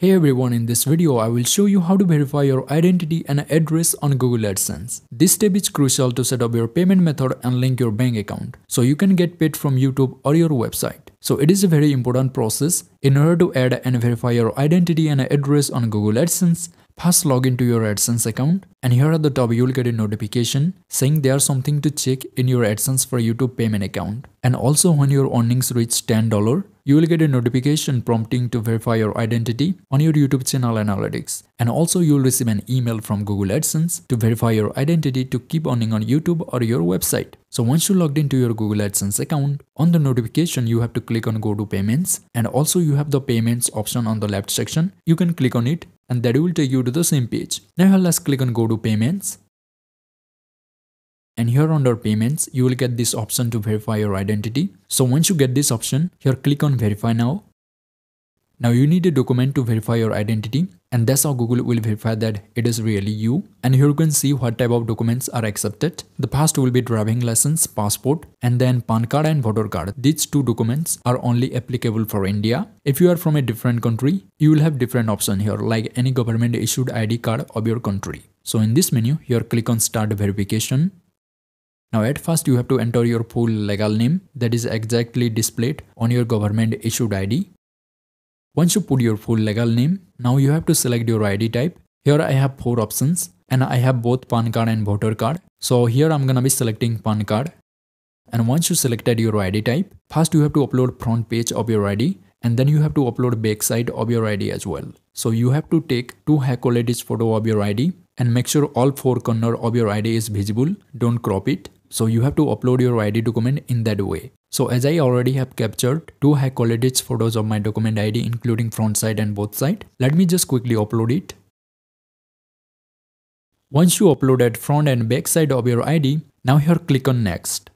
Hey everyone, in this video I will show you how to verify your identity and address on Google AdSense. This step is crucial to set up your payment method and link your bank account so you can get paid from YouTube or your website. So it is a very important process. In order to add and verify your identity and address on Google AdSense, First log into your AdSense account and here at the top you will get a notification saying there's something to check in your AdSense for YouTube payment account. And also when your earnings reach $10, you will get a notification prompting to verify your identity on your YouTube channel analytics. And also you will receive an email from Google AdSense to verify your identity to keep earning on YouTube or your website. So once you logged into your Google AdSense account, on the notification you have to click on go to payments and also you have the payments option on the left section. You can click on it and that will take you to the same page. Now let's click on go to payments. And here under payments you will get this option to verify your identity. So once you get this option here click on verify now now you need a document to verify your identity and that's how Google will verify that it is really you. And here you can see what type of documents are accepted. The past will be driving license, passport and then PAN card and voter card. These two documents are only applicable for India. If you are from a different country, you will have different option here like any government issued ID card of your country. So in this menu, here click on start verification now at first you have to enter your full legal name that is exactly displayed on your government issued ID. Once you put your full legal name, now you have to select your ID type. Here I have four options and I have both PAN card and voter card. So here I'm gonna be selecting PAN card. And once you selected your ID type, first you have to upload front page of your ID and then you have to upload back side of your ID as well. So you have to take two high quality photo of your ID and make sure all four corner of your ID is visible. Don't crop it so you have to upload your ID document in that way. So as I already have captured two high quality photos of my document ID including front side and both side, let me just quickly upload it. Once you uploaded front and back side of your ID, now here click on next.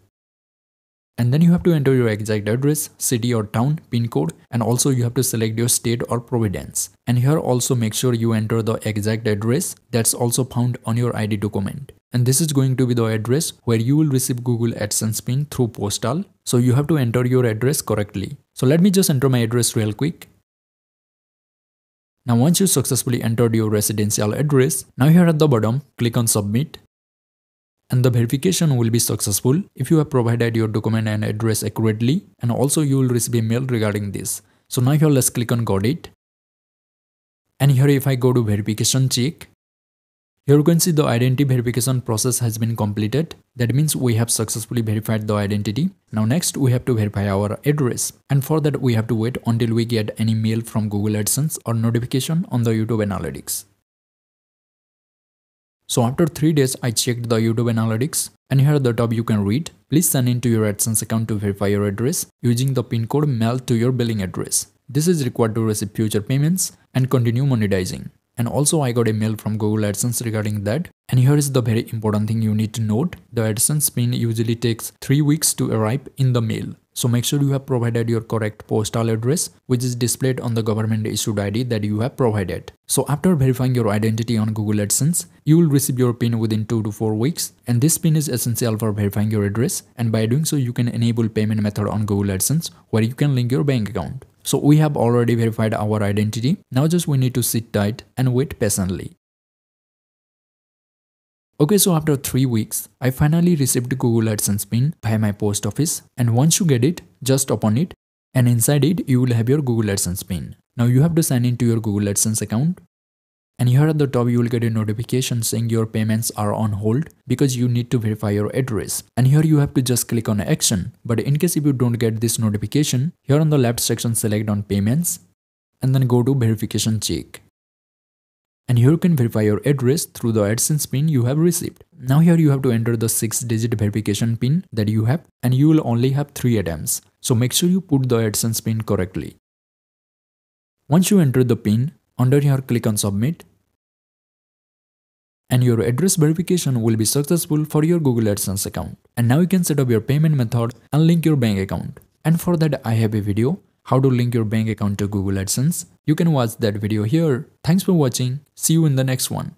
And then you have to enter your exact address, city or town, pin code and also you have to select your state or province. And here also make sure you enter the exact address that's also found on your ID document and this is going to be the address where you will receive Google AdSense pin through postal. So you have to enter your address correctly. So let me just enter my address real quick. Now once you successfully entered your residential address, now here at the bottom, click on submit. And the verification will be successful if you have provided your document and address accurately and also you will receive a mail regarding this. So now here let's click on got it. And here if I go to verification check, here you can see the identity verification process has been completed. That means we have successfully verified the identity. Now next we have to verify our address and for that we have to wait until we get any mail from Google AdSense or notification on the YouTube Analytics. So after 3 days I checked the YouTube Analytics and here at the top you can read please sign into your AdSense account to verify your address using the pin code mailed to your billing address. This is required to receive future payments and continue monetizing. And also I got a mail from Google AdSense regarding that. And here is the very important thing you need to note. The AdSense pin usually takes 3 weeks to arrive in the mail. So make sure you have provided your correct postal address which is displayed on the government issued ID that you have provided. So after verifying your identity on Google AdSense, you will receive your PIN within 2 to 4 weeks and this PIN is essential for verifying your address and by doing so you can enable payment method on Google AdSense where you can link your bank account. So we have already verified our identity. Now just we need to sit tight and wait patiently. Okay, so after 3 weeks, I finally received Google AdSense pin by my post office and once you get it, just open it and inside it you will have your Google AdSense pin. Now you have to sign into your Google AdSense account and here at the top you will get a notification saying your payments are on hold because you need to verify your address and here you have to just click on action but in case if you don't get this notification here on the left section select on payments and then go to verification check and here you can verify your address through the AdSense pin you have received. Now here you have to enter the 6 digit verification pin that you have and you will only have 3 attempts. So make sure you put the AdSense pin correctly. Once you enter the pin, under here click on submit and your address verification will be successful for your Google AdSense account. And now you can set up your payment method and link your bank account. And for that I have a video how to link your bank account to Google AdSense. You can watch that video here. Thanks for watching. See you in the next one.